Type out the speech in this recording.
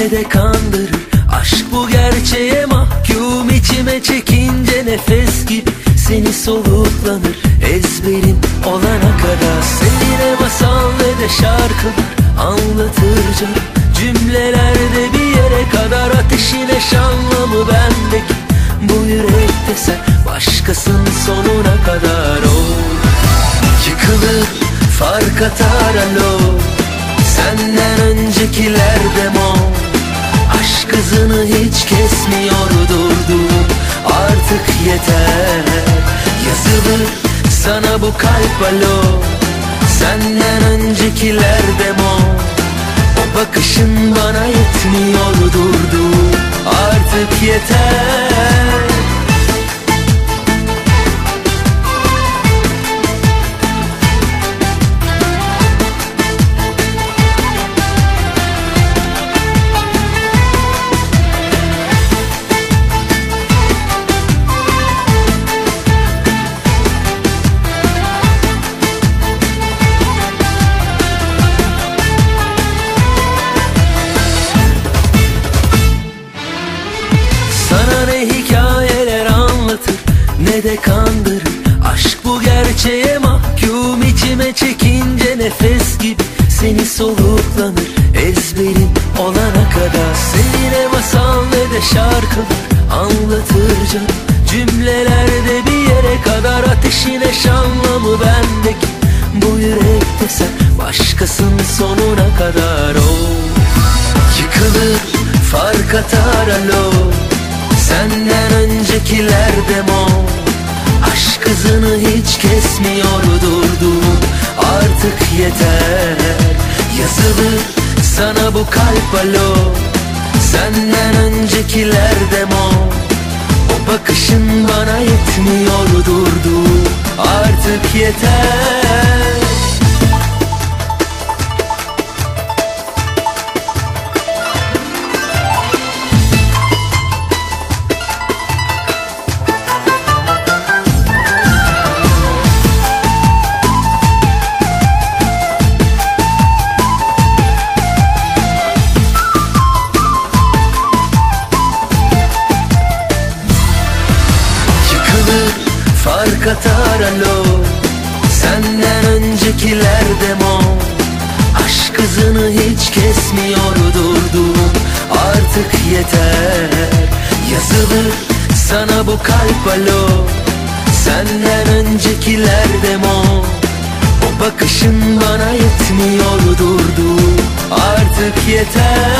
bize de kandırır. Aşk bu gerçeğe mahkum içime çekince nefes gibi Seni soluklanır. Ezberin olana kadar Seninle masal ve de şarkılar anlatır canım. Cümlelerde bir yere kadar ateşine şanlamı bendeki Bu yürekte sen başkasın sonuna kadar ol. Yıkılır fark atar alo. Senden öncekiler de demo Aşk hızını hiç kesmiyor durdum Artık yeter. Yazılır sana bu kalp alo. Senden öncekiler demo. O bakışın bana yetmiyor durdu. Artık yeter ne de kandırır. Aşk bu gerçeğe mahkum. İçime çekince nefes gibi Seni soluklanır. Ezberim olana kadar Seninle masal ve de şarkılar anlatır canım Cümlelerde bir yere kadar ateşine şanlamı bendeki Bu yürekte sen başkasın sonuna kadar ol. Yıkılır fark atar alo. Senden öncekiler demo Aşk hızını hiç kesmiyor durdum Artık yeter. Yazılır sana bu kalp alo. Senden öncekiler demo. O bakışın bana yetmiyor durdu Artık yeter fark atar alo. Senden öncekiler demo. Aşk hızını hiç kesmiyor durdum Artık yeter. Yazılır sana bu kalp alo. Senden öncekiler demo. O bakışın bana yetmiyor durdu Artık yeter